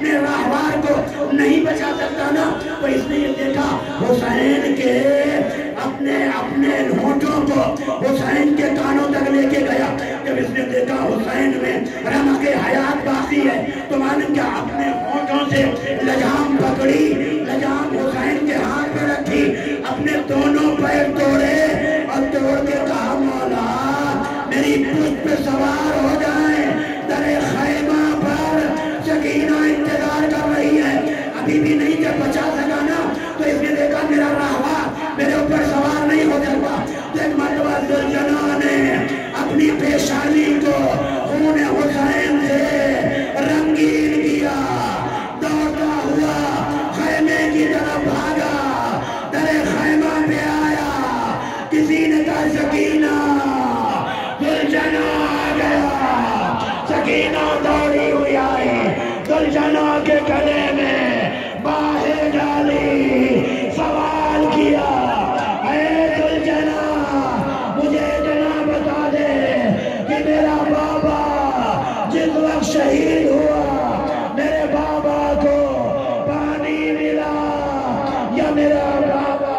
अपने राहवार को तो नहीं बचा सकता ना। तो इसने ये देखा, हुसैन के अपने अपने होठों को हुसैन के कानों तक लेके गया। जब इसने देखा, हुसैन में रमक के हयात बाकी है तो मालूम क्या, अपने होठों से लजाम पकड़ी अपनी पेशानी को तो उन्होंने हुसैन से रंगीन किया दौड़ता हुआ खैमे की तरफ़ भागा तेरे खैमा पे आया। किसी ने कहा, सकीना गुलशन आ गया। सकीना दौड़ी हुई आई गुलशन के गले शहीद हुआ मेरे बाबा को पानी मिला या मेरा बाबा